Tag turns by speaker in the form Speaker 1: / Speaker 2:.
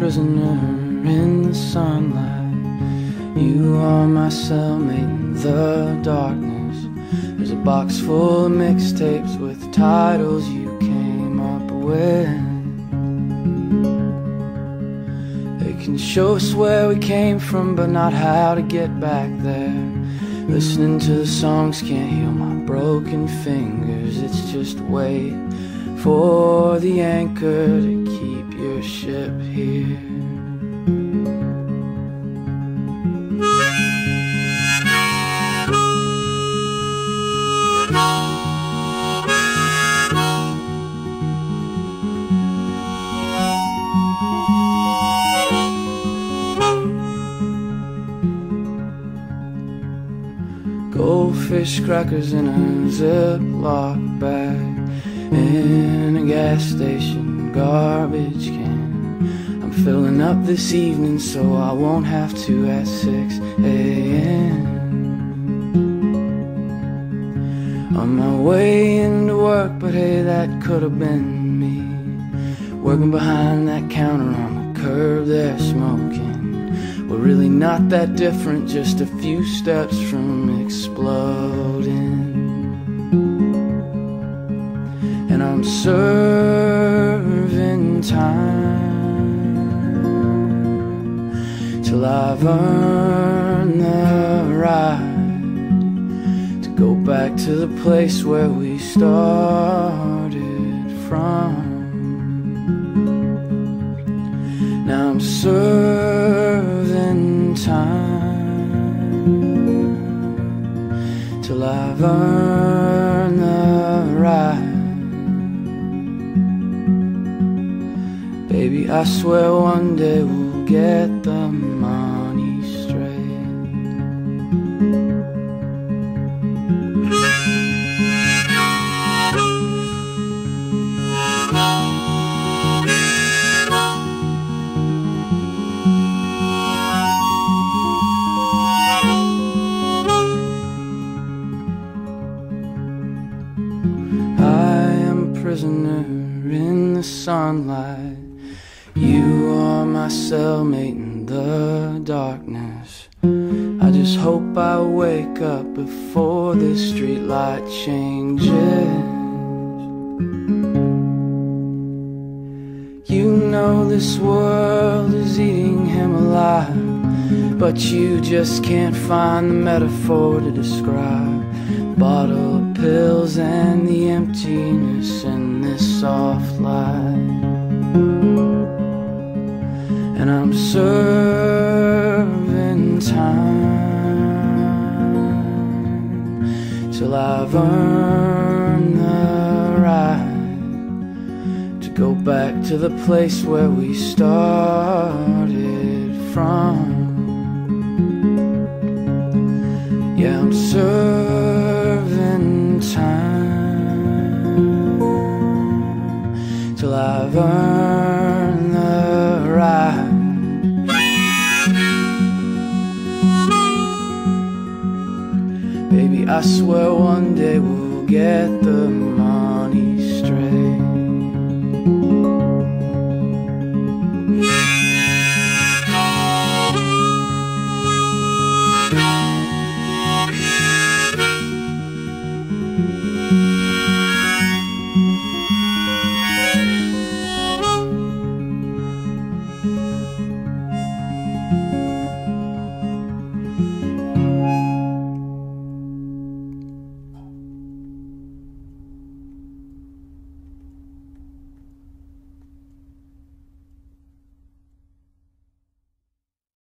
Speaker 1: prisoner in the sunlight. You are my cellmate in the darkness. There's a box full of mixtapes with titles you came up with. They can show us where we came from, but not how to get back there. Listening to the songs can't heal my broken fingers. It's just wait for the anchor to keep your ship here. Goldfish crackers in a Ziploc bag In a gas station garbage can I'm filling up this evening so I won't have to at 6 a.m. On my way into work, but hey, that could have been me Working behind that counter on the curb there smoking we're really not that different, just a few steps from exploding. I'm serving time till I've earned the right to go back to the place where we started from. Now I'm serving time till I've earned Baby, I swear one day we'll get the money straight. I am prisoner in the sunlight. You are my cellmate in the darkness. I just hope I wake up before this streetlight changes. You know this world is eating him alive, but you just can't find the metaphor to describe bottle of pills and the emptiness in this soft light. And I'm serving time till I've earned the right to go back to the place where we started from. Yeah, I'm serving time till I've earned Baby, I swear one day we'll get the money straight.